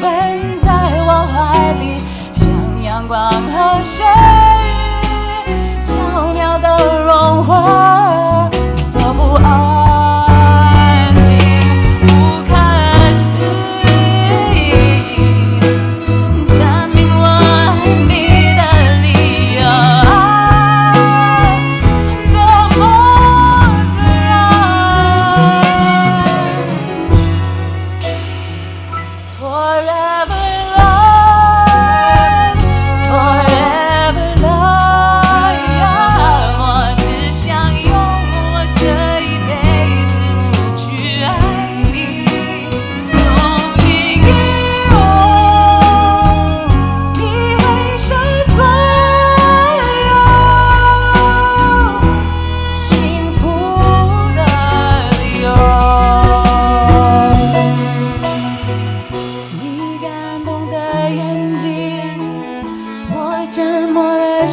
吻在我怀里像阳光和雪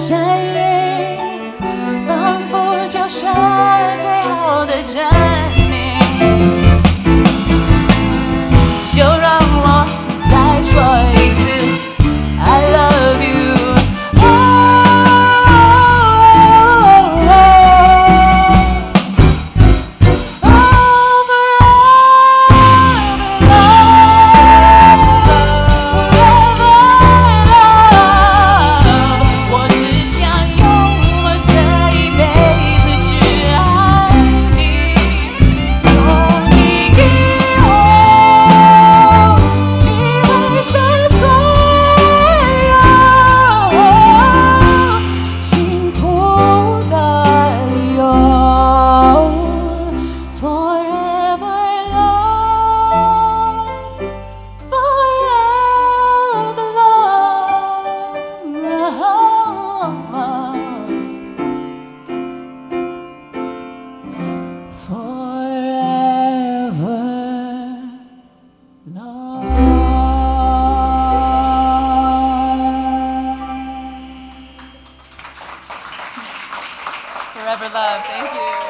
山，仿佛脚下最好的站。forever love. Thank you.